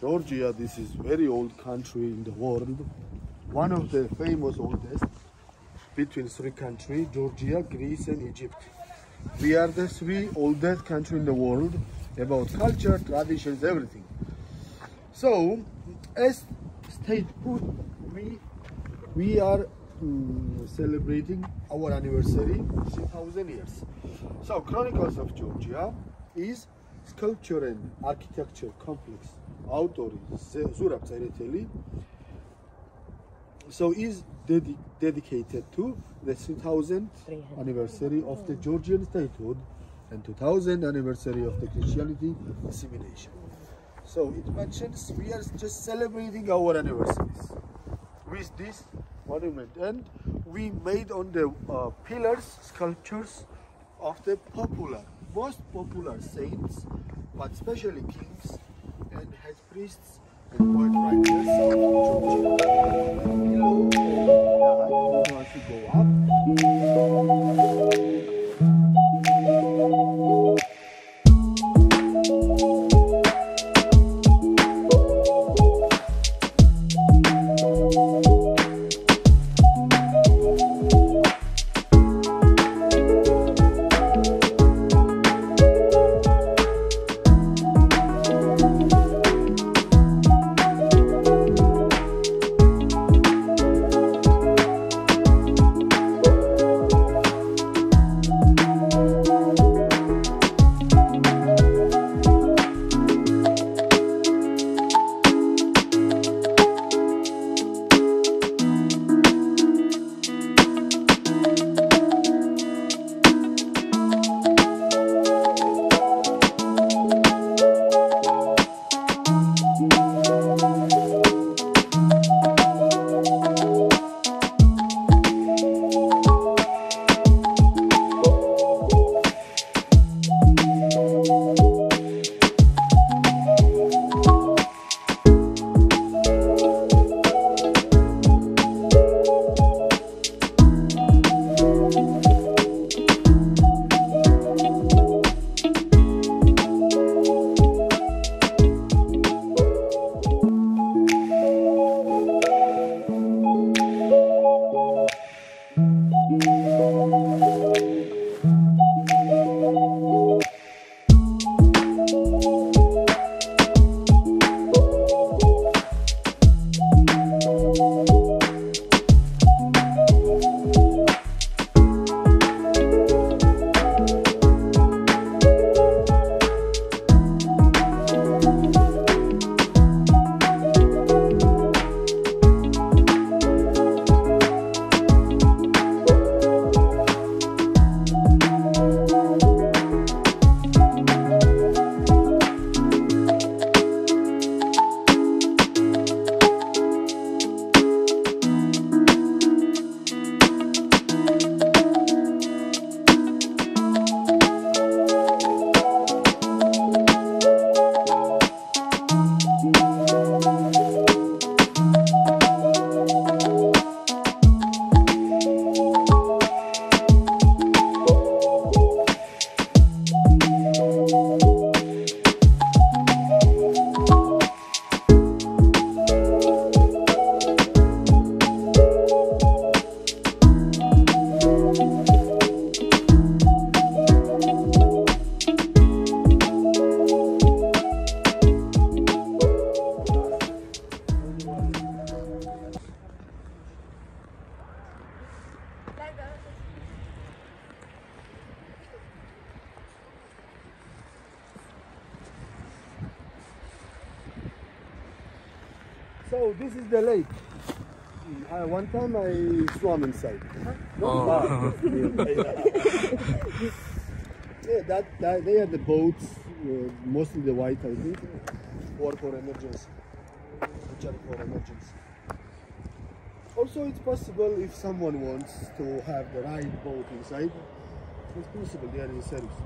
Georgia, this is very old country in the world. One of the famous oldest between three countries, Georgia, Greece and Egypt. We are the three oldest country in the world about culture, traditions, everything. So, as statehood, we we are mm, celebrating our anniversary 3000 years. So, Chronicles of Georgia is sculpture and architecture complex author Zurab Tsereteli. So is dedi dedicated to the 3000th anniversary of the Georgian statehood and 2000th anniversary of the Christianity assimilation. So it mentions we are just celebrating our anniversaries with this monument and we made on the uh, pillars sculptures of the popular, most popular saints, but especially kings and head priests and poet writers So this is the lake. Uh, one time I swam inside. Oh. yeah, that, that they are the boats, uh, mostly the white, I think, or for emergency, which are for emergency. Also, it's possible if someone wants to have the right boat inside, it's possible they are in service.